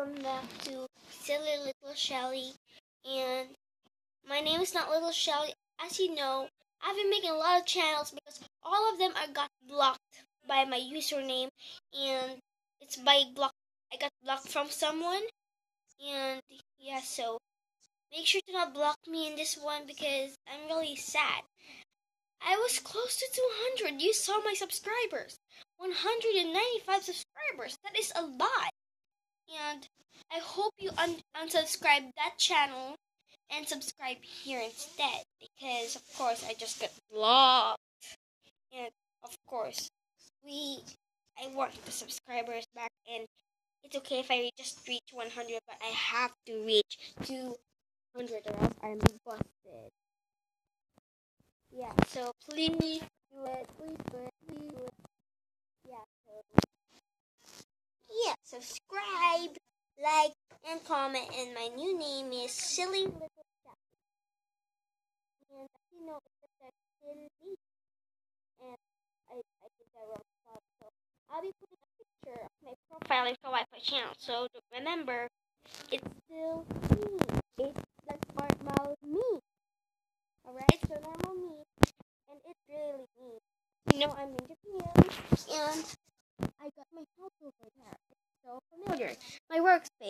welcome back to Silly Little Shelly. And my name is not Little Shelly. As you know, I've been making a lot of channels because all of them are got blocked by my username, and it's by block. I got blocked from someone, and yeah, so make sure to not block me in this one because I'm really sad. I was close to 200. You saw my subscribers. 195 subscribers. That is a lot. And I hope you un- unsubscribe that channel and subscribe here instead because of course I just got blocked. And of course, we I want the subscribers back and it's okay if I just reach 100 but I have to reach 200 or else I'm busted. Yeah, so please do it, please do it. Like, and comment. And my new name is Silly Little. And you know, it's silly. And I, I did that wrong. So I'll be putting a picture of my profile in the Wi-Fi channel. So remember, it's still me. It's the smart mouth me. Alright, so normal me. And it's really me. You know I'm in Japan. And I got my house over there. It's so familiar. My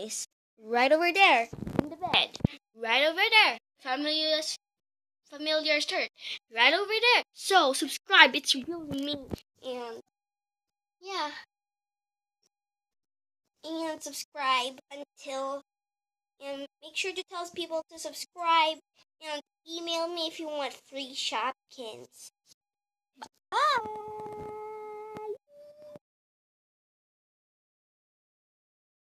workspace, right over there, in the bed, right over there. Familiar, familiar shirt, right over there. So subscribe. It's really me. And yeah, and subscribe until. And make sure to tell people to subscribe and email me if you want free Shopkins. Bye.